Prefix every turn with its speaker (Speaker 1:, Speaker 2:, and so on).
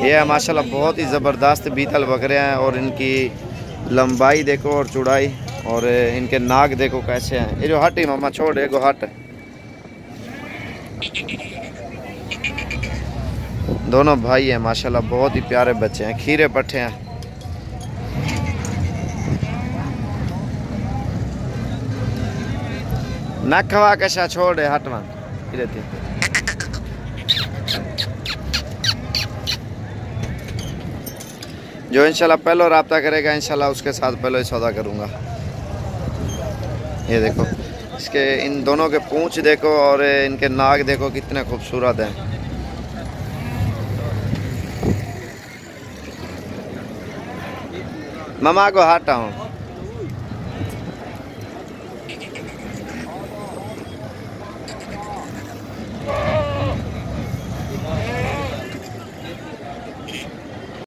Speaker 1: ये माशाल्लाह, बहुत ही ज़बरदस्त बीतल बकरे हैं और इनकी लंबाई देखो और चौड़ाई और इनके नाक देखो कैसे हैं। ये जो हट ही, मामा, छोड़ एगो हट दोनों भाई हैं, माशाल्लाह, बहुत ही प्यारे बच्चे हैं, खीरे पट्टे हैं। खवा कैसा छोड़ हट मान रहती जो इंशाल्लाह पहले रबता करेगा, इंशाल्लाह उसके साथ पहले ही सौदा करूँगा। ये देखो, इसके इन दोनों के पूँछ देखो और इनके नाक देखो, कितने खूबसूरत हैं। ममा को हटाऊँ।